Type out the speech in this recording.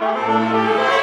Música